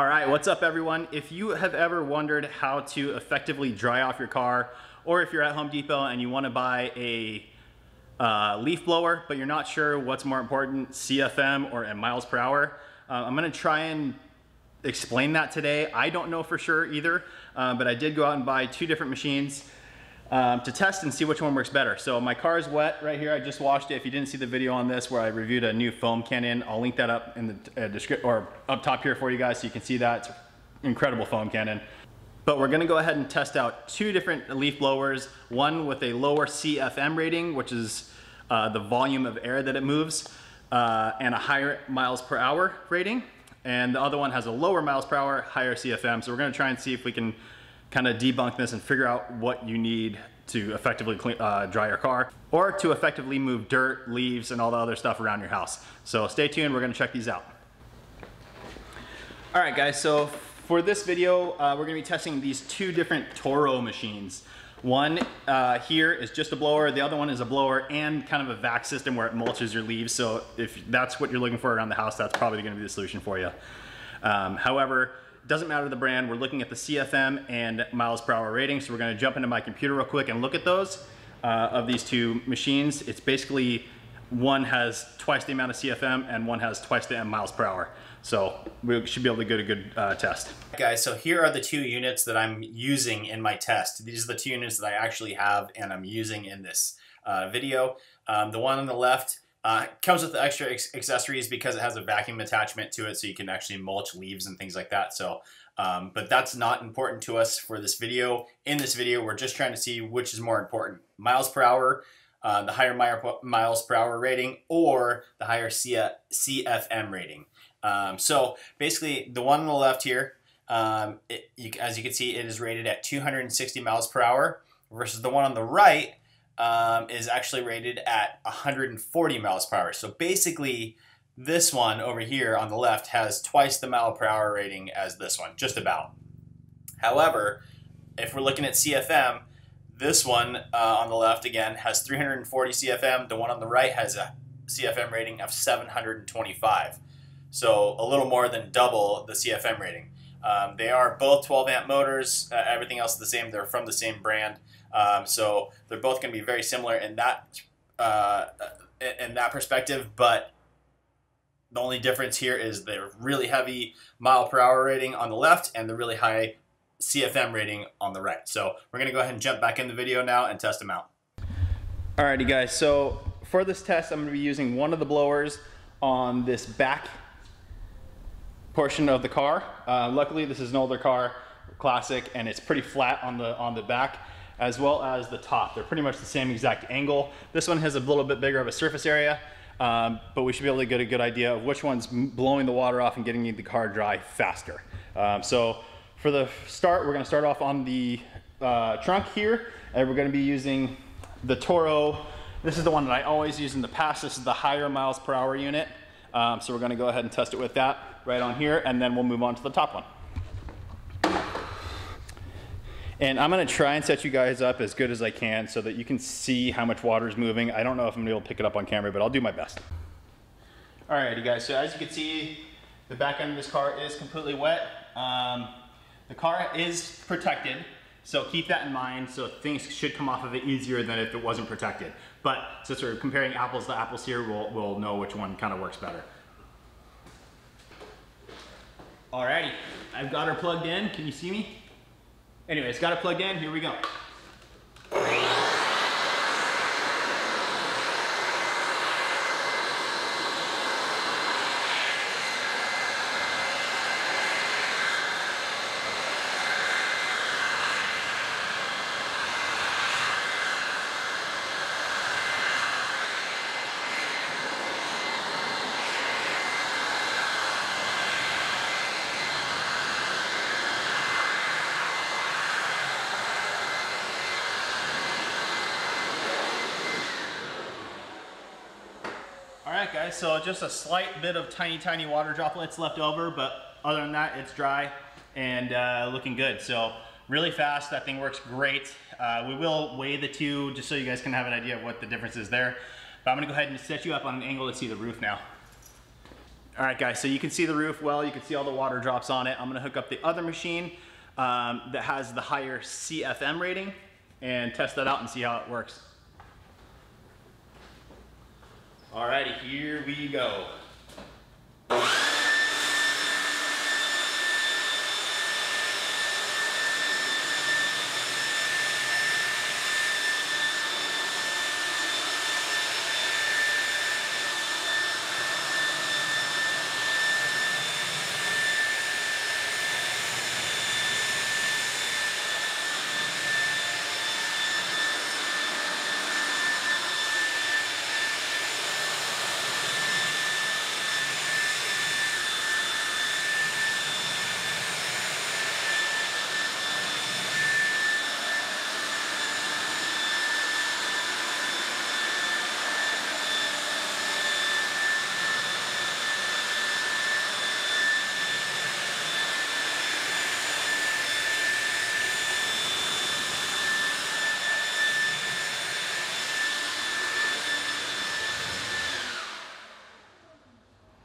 All right, what's up everyone? If you have ever wondered how to effectively dry off your car, or if you're at Home Depot and you wanna buy a uh, leaf blower, but you're not sure what's more important, CFM or miles per hour, uh, I'm gonna try and explain that today. I don't know for sure either, uh, but I did go out and buy two different machines um, to test and see which one works better. So my car is wet right here. I just washed it. If you didn't see the video on this where I reviewed a new foam cannon, I'll link that up in the uh, description or up top here for you guys so you can see that. It's incredible foam cannon. But we're gonna go ahead and test out two different leaf blowers, one with a lower CFM rating, which is uh, the volume of air that it moves, uh, and a higher miles per hour rating. And the other one has a lower miles per hour, higher CFM. So we're gonna try and see if we can kind of debunk this and figure out what you need to effectively clean, uh, dry your car or to effectively move dirt, leaves, and all the other stuff around your house. So stay tuned, we're gonna check these out. All right guys, so for this video, uh, we're gonna be testing these two different Toro machines. One uh, here is just a blower, the other one is a blower and kind of a vac system where it mulches your leaves. So if that's what you're looking for around the house, that's probably gonna be the solution for you. Um, however, doesn't matter the brand, we're looking at the CFM and miles per hour rating. So we're gonna jump into my computer real quick and look at those uh, of these two machines. It's basically, one has twice the amount of CFM and one has twice the miles per hour. So we should be able to get a good uh, test. Guys, so here are the two units that I'm using in my test. These are the two units that I actually have and I'm using in this uh, video. Um, the one on the left uh, comes with the extra accessories because it has a vacuum attachment to it so you can actually mulch leaves and things like that. So, um, but that's not important to us for this video. In this video, we're just trying to see which is more important. Miles per hour, uh, the higher miles per hour rating, or the higher CFM rating. Um, so basically, the one on the left here, um, it, you, as you can see, it is rated at 260 miles per hour versus the one on the right, um, is actually rated at 140 miles per hour. So basically, this one over here on the left has twice the mile per hour rating as this one, just about. However, if we're looking at CFM, this one uh, on the left again has 340 CFM. The one on the right has a CFM rating of 725. So a little more than double the CFM rating. Um, they are both 12 amp motors. Uh, everything else is the same. They're from the same brand. Um, so they're both going to be very similar in that uh, in that perspective. But the only difference here is the really heavy mile per hour rating on the left and the really high CFM rating on the right. So we're going to go ahead and jump back in the video now and test them out. Alrighty guys, so for this test, I'm going to be using one of the blowers on this back portion of the car. Uh, luckily, this is an older car, classic, and it's pretty flat on the on the back as well as the top. They're pretty much the same exact angle. This one has a little bit bigger of a surface area, um, but we should be able to get a good idea of which one's blowing the water off and getting the car dry faster. Um, so for the start, we're gonna start off on the uh, trunk here, and we're gonna be using the Toro. This is the one that I always use in the past. This is the higher miles per hour unit. Um, so we're gonna go ahead and test it with that right on here, and then we'll move on to the top one. And I'm gonna try and set you guys up as good as I can so that you can see how much water is moving. I don't know if I'm gonna be able to pick it up on camera, but I'll do my best. Alrighty guys, so as you can see, the back end of this car is completely wet. Um, the car is protected, so keep that in mind. So things should come off of it easier than if it wasn't protected. But since we're comparing apples to apples here, we'll, we'll know which one kind of works better. Alrighty, I've got her plugged in. Can you see me? Anyways, got it plugged in, here we go. Right, guys, so just a slight bit of tiny, tiny water droplets left over, but other than that, it's dry and uh, looking good. So really fast, that thing works great. Uh, we will weigh the two just so you guys can have an idea of what the difference is there. But I'm gonna go ahead and set you up on an angle to see the roof now. All right, guys, so you can see the roof well, you can see all the water drops on it. I'm gonna hook up the other machine um, that has the higher CFM rating and test that out and see how it works. All righty, here we go.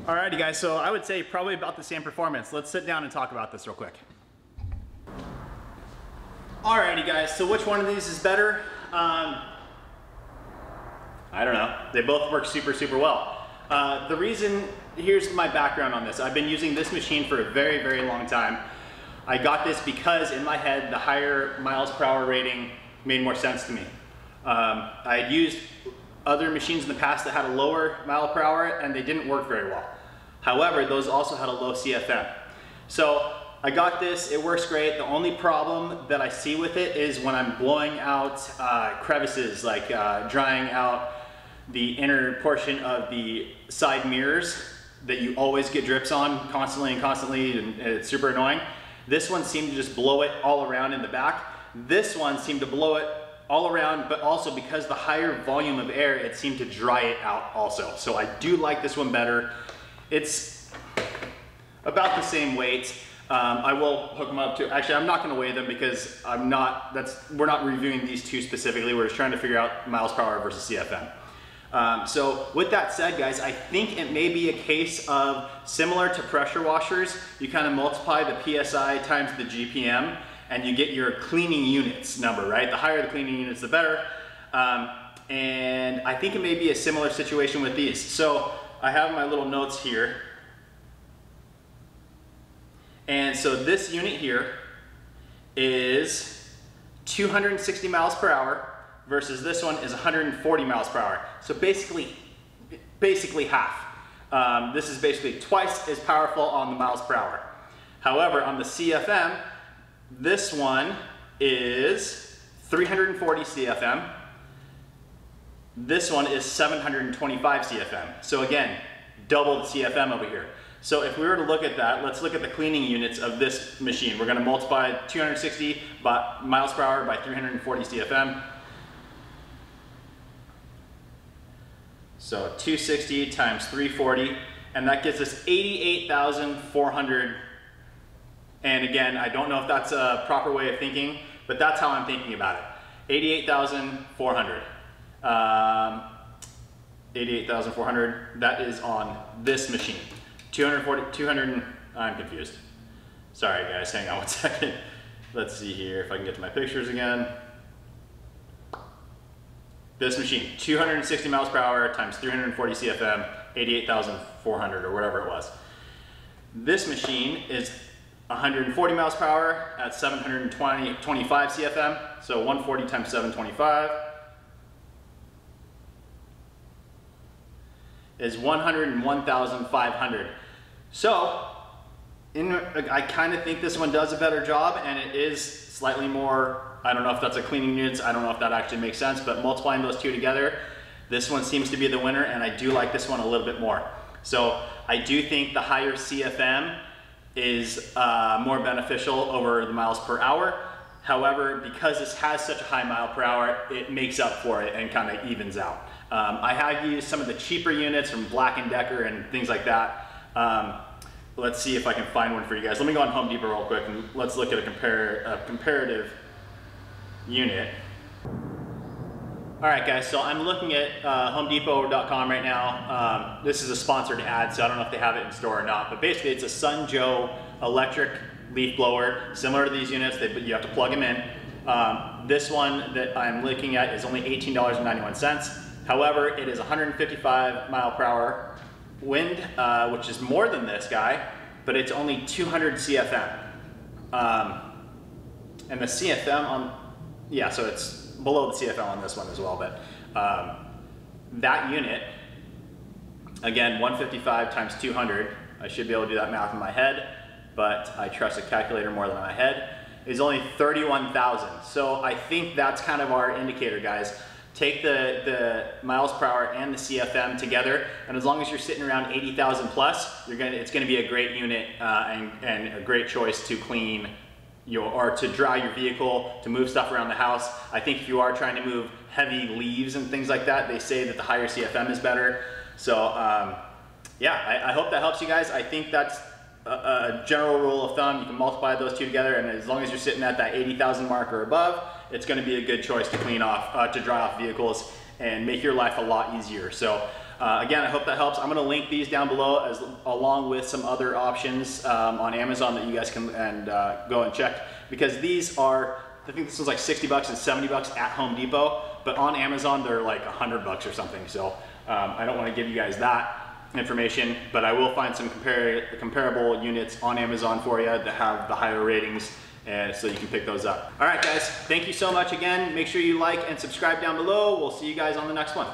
Alrighty guys, so I would say probably about the same performance. Let's sit down and talk about this real quick. Alrighty guys, so which one of these is better? Um, I don't know. They both work super, super well. Uh, the reason, here's my background on this. I've been using this machine for a very, very long time. I got this because in my head, the higher miles per hour rating made more sense to me. Um, I had used other machines in the past that had a lower mile per hour and they didn't work very well. However, those also had a low CFM. So I got this, it works great. The only problem that I see with it is when I'm blowing out uh, crevices, like uh, drying out the inner portion of the side mirrors that you always get drips on constantly and constantly, and it's super annoying. This one seemed to just blow it all around in the back. This one seemed to blow it all around, but also because the higher volume of air, it seemed to dry it out also. So I do like this one better. It's about the same weight. Um, I will hook them up to, actually I'm not gonna weigh them because I'm not, that's, we're not reviewing these two specifically. We're just trying to figure out miles per hour versus CFM. Um, so with that said, guys, I think it may be a case of similar to pressure washers, you kind of multiply the PSI times the GPM and you get your cleaning units number, right? The higher the cleaning units, the better. Um, and I think it may be a similar situation with these. So I have my little notes here. And so this unit here is 260 miles per hour versus this one is 140 miles per hour. So basically, basically half. Um, this is basically twice as powerful on the miles per hour. However, on the CFM, this one is 340 CFM. This one is 725 CFM. So again, double the CFM over here. So if we were to look at that, let's look at the cleaning units of this machine. We're gonna multiply 260 by, miles per hour by 340 CFM. So 260 times 340, and that gives us 88,400. And again, I don't know if that's a proper way of thinking, but that's how I'm thinking about it. 88,400. Um, 88,400, that is on this machine. 240, 200, I'm confused. Sorry guys, hang on one second. Let's see here if I can get to my pictures again. This machine, 260 miles per hour times 340 CFM, 88,400 or whatever it was. This machine is 140 miles per hour at 720, 25 CFM, so 140 times 725 is 101,500. So, in, I kind of think this one does a better job and it is slightly more, I don't know if that's a cleaning units, I don't know if that actually makes sense, but multiplying those two together, this one seems to be the winner and I do like this one a little bit more. So I do think the higher CFM is uh, more beneficial over the miles per hour. However, because this has such a high mile per hour, it makes up for it and kind of evens out. Um, I have used some of the cheaper units from Black & Decker and things like that. Um, let's see if I can find one for you guys. Let me go on Home Depot real quick and let's look at a, compare, a comparative unit. All All right, guys, so I'm looking at uh, HomeDepot.com right now. Um, this is a sponsored ad, so I don't know if they have it in store or not, but basically it's a Sun Joe electric leaf blower, similar to these units, they, you have to plug them in. Um, this one that I'm looking at is only $18.91. However, it is 155 mile per hour wind, uh, which is more than this guy, but it's only 200 CFM. Um, and the CFM on, yeah, so it's below the CFM on this one as well, but um, that unit, again, 155 times 200, I should be able to do that math in my head, but I trust a calculator more than my head, is only 31,000. So I think that's kind of our indicator, guys. Take the, the miles per hour and the CFM together, and as long as you're sitting around 80,000 plus, you're gonna, it's gonna be a great unit uh, and, and a great choice to clean your, or to dry your vehicle, to move stuff around the house. I think if you are trying to move heavy leaves and things like that, they say that the higher CFM is better. So um, yeah, I, I, hope that helps you guys. I think that's a, general rule of thumb. You can multiply those two together and as long as you're sitting at that 80,000 mark or above, it's gonna be a good choice to clean off, uh, to dry off vehicles and make your life a lot easier. So uh, again, I hope that helps. I'm going to link these down below as along with some other options um, on Amazon that you guys can and uh, go and check because these are I think this was like 60 bucks and 70 bucks at Home Depot, but on Amazon they're like 100 bucks or something. So um, I don't want to give you guys that information, but I will find some compar comparable units on Amazon for you that have the higher ratings and so you can pick those up. All right, guys, thank you so much again. Make sure you like and subscribe down below. We'll see you guys on the next one.